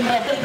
Amen.